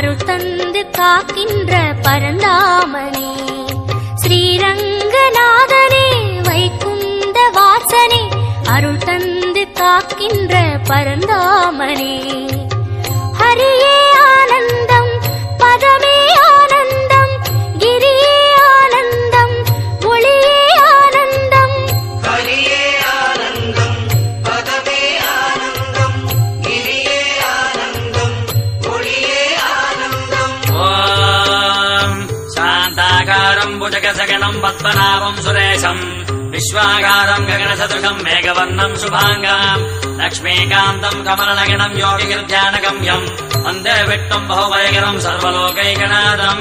அருள் தந்து காக்கின்ற பரந்தாமனே. ஸ்ரீரங்கநாதனே வைகுந்த வாசனே அருள் தந்து காக்கின்ற பரந்தாமனே. भुजग सगनम् पद्मनाभम् सुरेशम्। विश्वाघातम् गगनसदृशम् मेघवर्णम् शुभाङ्गाम्। लक्ष्मीकान्तम् कमलनगणम् योगिनिर्ध्यानगम् वन्दे विट्टम् बहुभयकरम् सर्वलोकैकनादम्